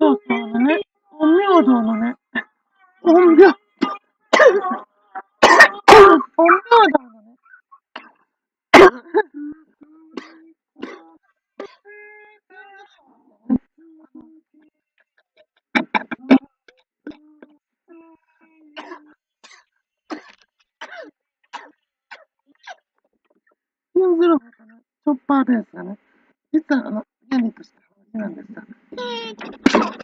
そうそう、あのね、陰陽道のね、陰陽、陰陽道のね、シンズロフとね、チョッパーベースがね、実はあの、原理としては同じなんですよ。Thank you.